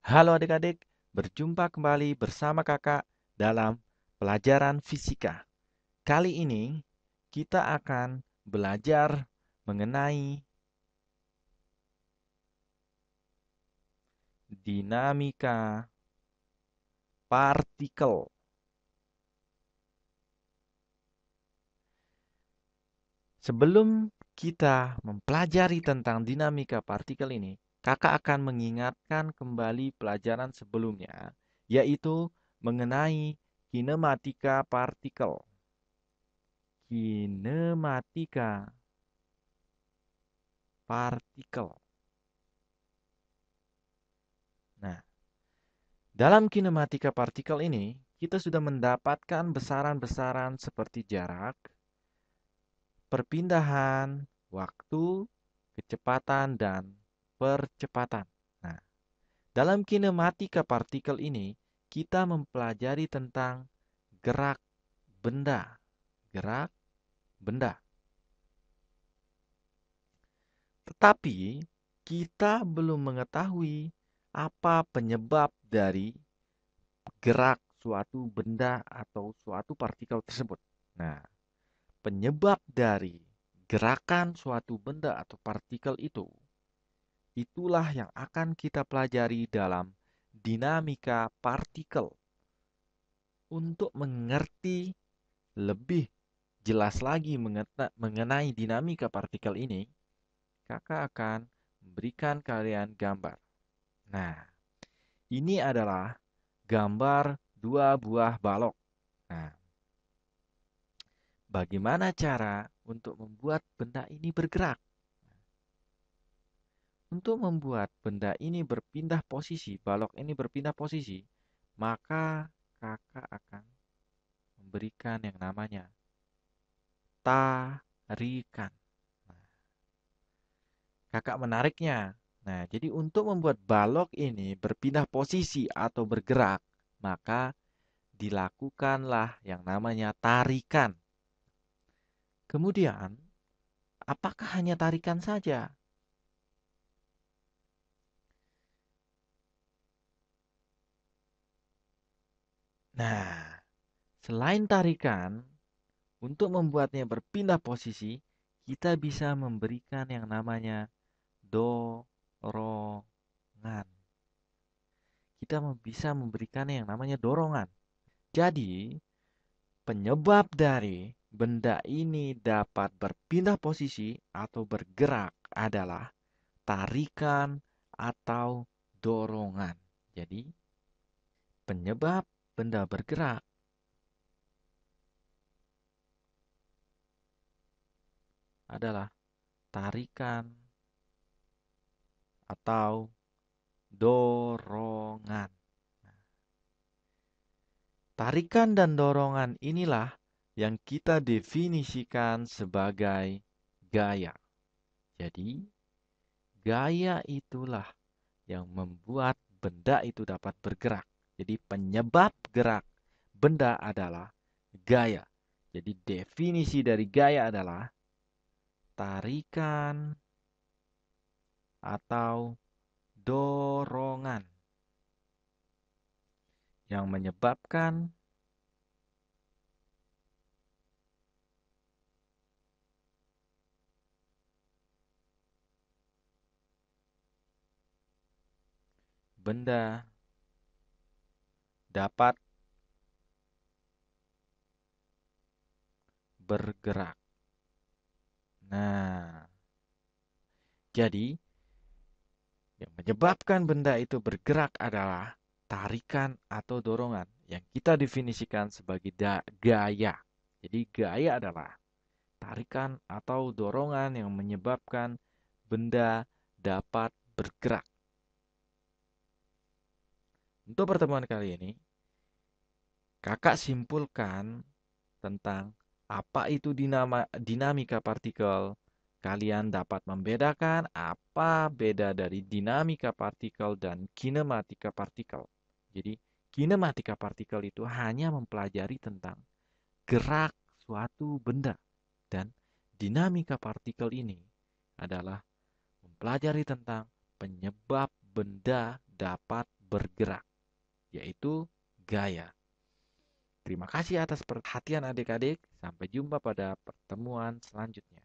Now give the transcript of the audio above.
Halo adik-adik, berjumpa kembali bersama kakak dalam pelajaran fisika. Kali ini kita akan belajar mengenai dinamika partikel. Sebelum kita mempelajari tentang dinamika partikel ini, kakak akan mengingatkan kembali pelajaran sebelumnya, yaitu mengenai kinematika partikel. Kinematika partikel. Nah, dalam kinematika partikel ini, kita sudah mendapatkan besaran-besaran seperti jarak, perpindahan, waktu, kecepatan, dan percepatan. Nah, dalam kinematika partikel ini, kita mempelajari tentang gerak benda. Gerak benda. Tetapi, kita belum mengetahui apa penyebab dari gerak suatu benda atau suatu partikel tersebut. Nah, penyebab dari gerakan suatu benda atau partikel itu, itulah yang akan kita pelajari dalam dinamika partikel. Untuk mengerti lebih jelas lagi mengenai dinamika partikel ini, kakak akan memberikan kalian gambar. Nah, ini adalah gambar dua buah balok. Nah, Bagaimana cara untuk membuat benda ini bergerak? Untuk membuat benda ini berpindah posisi, balok ini berpindah posisi, maka kakak akan memberikan yang namanya tarikan. Nah, kakak menariknya. Nah, jadi untuk membuat balok ini berpindah posisi atau bergerak, maka dilakukanlah yang namanya tarikan. Kemudian, apakah hanya tarikan saja? Nah, selain tarikan, untuk membuatnya berpindah posisi, kita bisa memberikan yang namanya dorongan. Kita bisa memberikan yang namanya dorongan. Jadi, penyebab dari benda ini dapat berpindah posisi atau bergerak adalah tarikan atau dorongan. Jadi, penyebab benda bergerak adalah tarikan atau dorongan. Tarikan dan dorongan inilah yang kita definisikan sebagai gaya. Jadi, gaya itulah yang membuat benda itu dapat bergerak. Jadi, penyebab gerak benda adalah gaya. Jadi, definisi dari gaya adalah tarikan atau dorongan yang menyebabkan benda dapat bergerak. Nah, jadi yang menyebabkan benda itu bergerak adalah tarikan atau dorongan yang kita definisikan sebagai gaya. Jadi gaya adalah tarikan atau dorongan yang menyebabkan benda dapat bergerak. Untuk pertemuan kali ini, kakak simpulkan tentang apa itu dinama, dinamika partikel. Kalian dapat membedakan apa beda dari dinamika partikel dan kinematika partikel. Jadi, kinematika partikel itu hanya mempelajari tentang gerak suatu benda. Dan dinamika partikel ini adalah mempelajari tentang penyebab benda dapat bergerak, yaitu gaya. Terima kasih atas perhatian adik-adik. Sampai jumpa pada pertemuan selanjutnya.